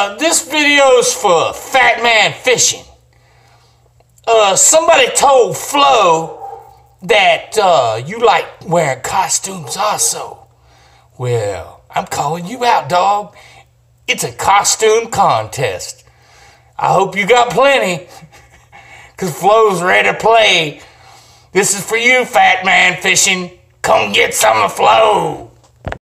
Uh, this is for Fat Man Fishing. Uh, somebody told Flo that uh, you like wearing costumes also. Well, I'm calling you out, dog. It's a costume contest. I hope you got plenty, because Flo's ready to play. This is for you, Fat Man Fishing. Come get some of Flo.